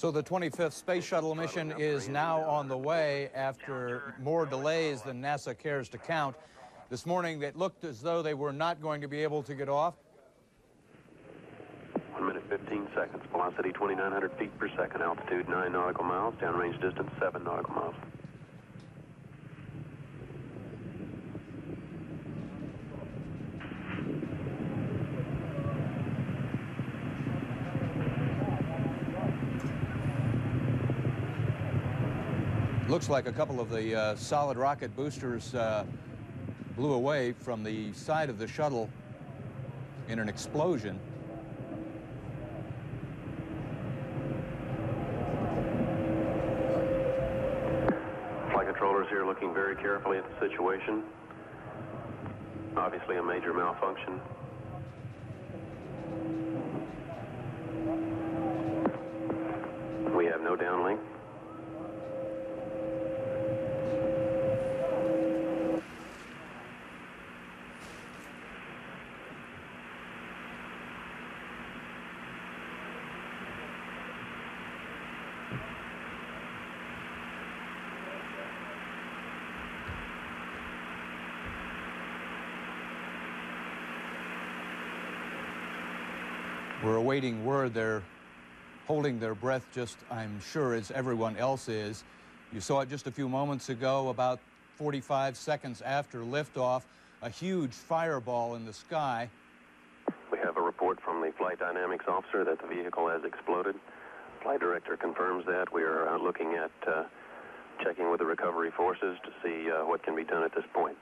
So the 25th Space Shuttle mission is now on the way after more delays than NASA cares to count. This morning, it looked as though they were not going to be able to get off. 1 minute 15 seconds. Velocity 2,900 feet per second. Altitude 9 nautical miles. Downrange distance 7 nautical miles. Looks like a couple of the uh, solid rocket boosters uh, blew away from the side of the shuttle in an explosion. Flight controllers here looking very carefully at the situation. Obviously a major malfunction. We have no downlink. We're awaiting word they're holding their breath just, I'm sure, as everyone else is. You saw it just a few moments ago, about 45 seconds after liftoff, a huge fireball in the sky. We have a report from the flight dynamics officer that the vehicle has exploded. Flight director confirms that. We are uh, looking at uh, checking with the recovery forces to see uh, what can be done at this point.